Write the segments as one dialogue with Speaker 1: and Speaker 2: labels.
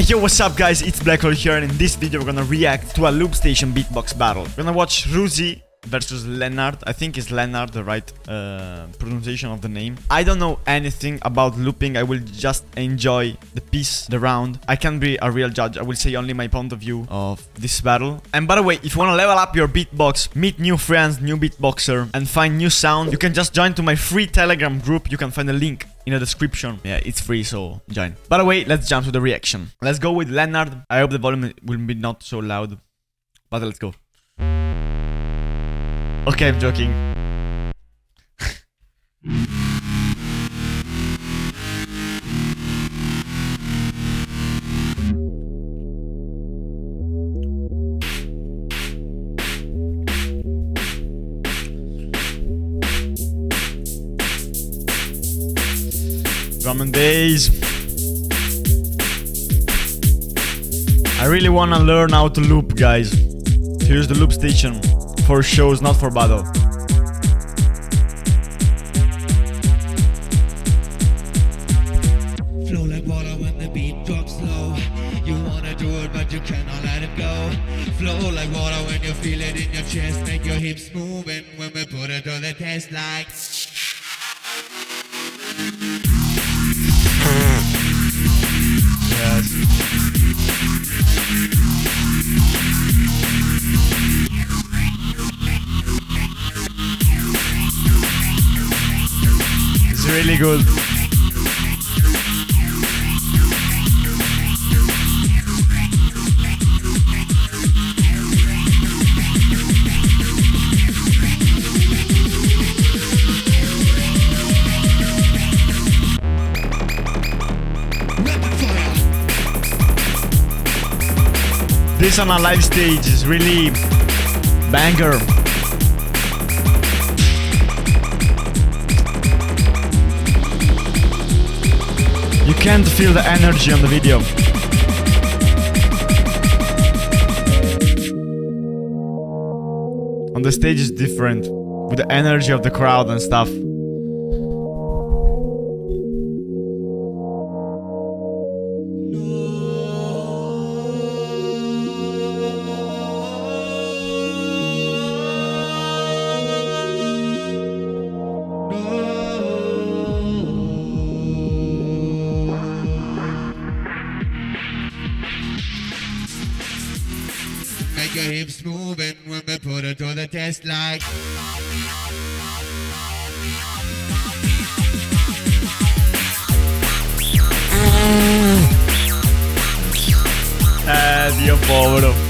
Speaker 1: Hey yo, what's up guys? It's BlackRoll here and in this video we're gonna react to a loop station beatbox battle. We're gonna watch Rusy versus Lennard. I think it's Lennard, the right uh, pronunciation of the name. I don't know anything about looping. I will just enjoy the piece, the round. I can't be a real judge. I will say only my point of view of this battle. And by the way, if you want to level up your beatbox, meet new friends, new beatboxer, and find new sound, you can just join to my free Telegram group. You can find a link in the description. Yeah, it's free, so join. By the way, let's jump to the reaction. Let's go with Lennard. I hope the volume will be not so loud, but let's go. Okay, I'm joking. Drum and bass. I really wanna learn how to loop, guys. Here's the loop station for shows, not for battle.
Speaker 2: Flow like water when the beat drops low. You wanna do it, but you cannot let it go. Flow like water when you feel it in your chest. Make your hips moving when we put it to the test. Like
Speaker 1: really good. This on a live stage is really banger. You can't feel the energy on the video. On the stage is different with the energy of the crowd and stuff.
Speaker 2: Your moving when we put it to the test. Like
Speaker 1: Eh, Dio povero.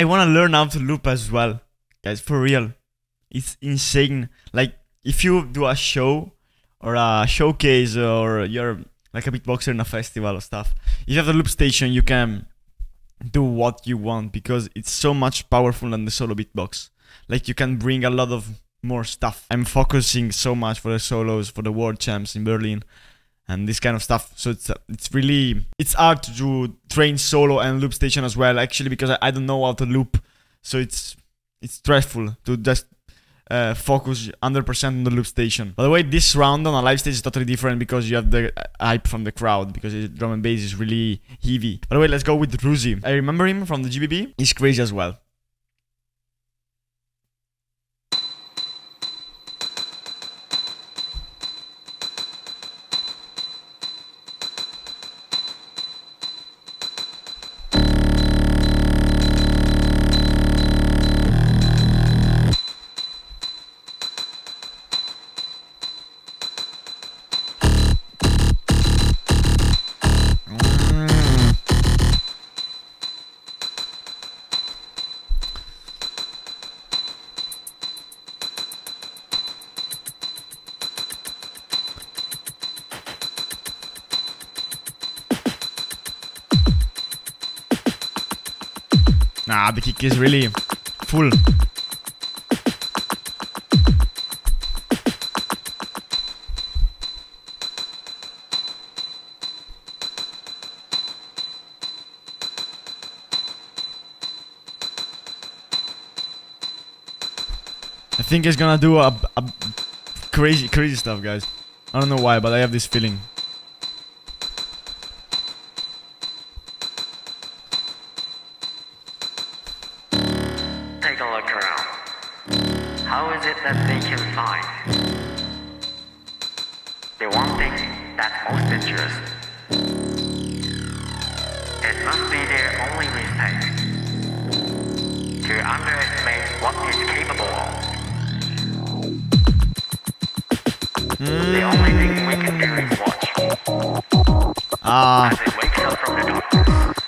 Speaker 1: i, want to learn how to loop as well. Guys for real. It's insane. Like if you do a show or a showcase or you're like a beatboxer in a festival or stuff if you have a loop station you can do what you want because it's so much powerful than the solo beatbox. Like you can bring a lot of more stuff. I'm focusing so much for the solos for the world champs in berlin and this kind of stuff. So it's uh, it's really it's hard to do train solo and loop station as well. Actually, because I, I don't know how to loop, so it's it's stressful to just uh, focus 100% on the loop station. By the way, this round on a live stage is totally different because you have the uh, hype from the crowd because drum and bass is really heavy. By the way, let's go with Rusy. I remember him from the GBB. He's crazy as well. Nah, the kick is really full. I think he's gonna do a, a crazy, crazy stuff, guys. I don't know why, but I have this feeling.
Speaker 3: How is it that they can find the one thing that's most dangerous. It must be their only mistake to underestimate what is capable of. The only thing we can do is watch
Speaker 1: Ah,
Speaker 3: as it wakes up from the darkness.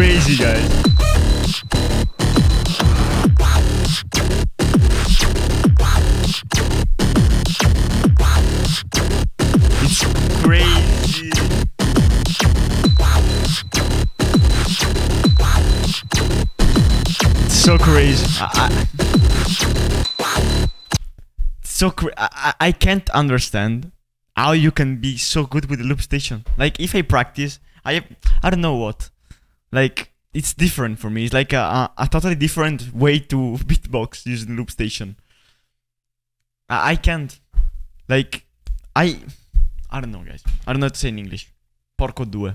Speaker 1: crazy, guys. So crazy. I, I, so cra- I I can't understand how you can be so good with the loop station. Like if I practice, I I don't know what. Like it's different for me. It's like a, a, totally different way to beatbox using loop station. I, I can't. Like I I don't know, guys. I don't know how to say in English. Porco due.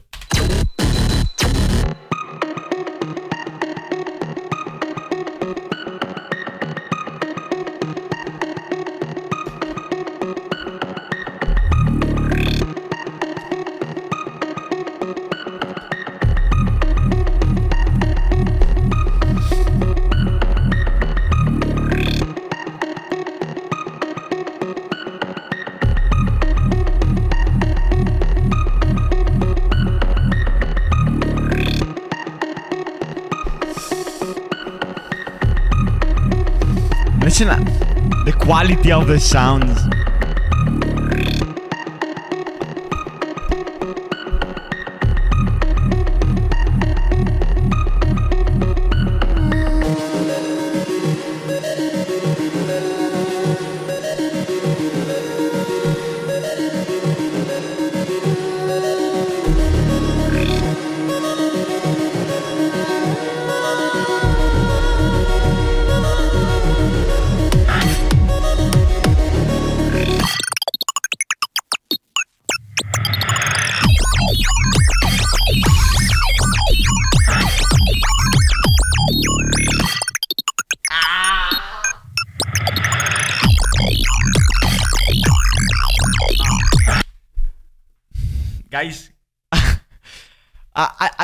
Speaker 1: Listen the quality of the sounds.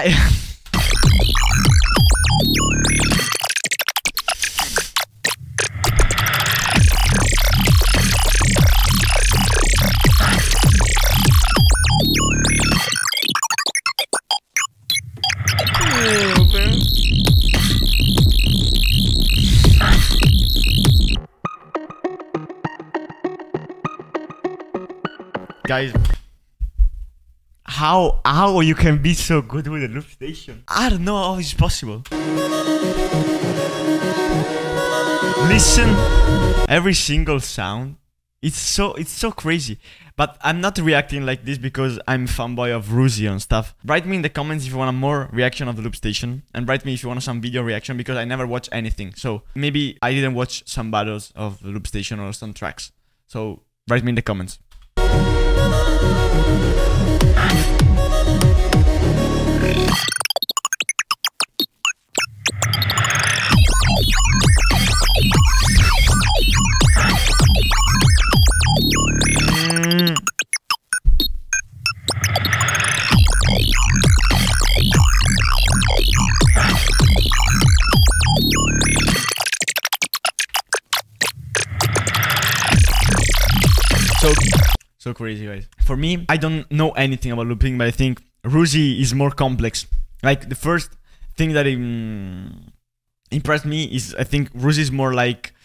Speaker 1: I, guys how how you can be so good with a loop station. I don't know how it's possible. Listen every single sound it's so it's so crazy. But i'm not reacting like this because i'm fanboy of Rusy and stuff. Write me in the comments if you want a more reaction of the loop station. And write me if you want some video reaction because i never watch anything. So maybe i didn't watch some battles of the loop station or some tracks. So write me in the comments Mm. So crazy, guys. For me, I don't know anything about looping, but I think Rusy is more complex. Like the first thing that um, impressed me is I think Rusy is more like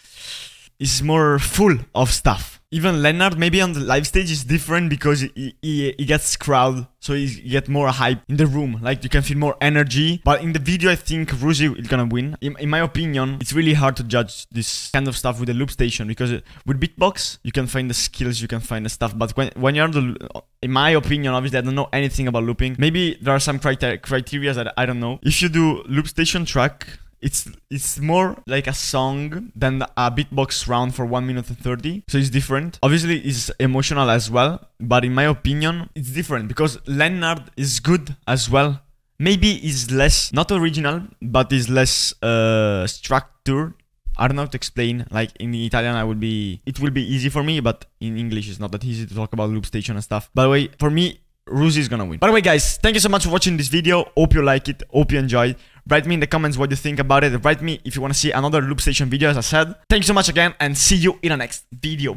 Speaker 1: is more full of stuff. Even Lennard, maybe on the live stage, is different because he, he, he gets crowd, so he, get more hype in the room. Like you can feel more energy. But in the video, I think Rusy is gonna win. In, in my opinion, it's really hard to judge this kind of stuff with the loop station because uh, with beatbox, you can find the skills, you can find the stuff. But when when you're the, uh, in my opinion, obviously I don't know anything about looping. Maybe there are some criteria that I don't know. If you do loop station track it's it's more like a song than a beatbox round for 1 minute and 30 so it's different obviously it's emotional as well but in my opinion it's different because lennard is good as well maybe is less not original but is less uh structured I don't know how to explain. Like in Italian, I would be. It will be easy for me, but in English, it's not that easy to talk about loop station and stuff. By the way, for me, Rusy is gonna win. By the way, guys, thank you so much for watching this video. Hope you like it. Hope you enjoyed. Write me in the comments what you think about it. Write me if you want to see another loop station video, as I said. Thank you so much again, and see you in the next video.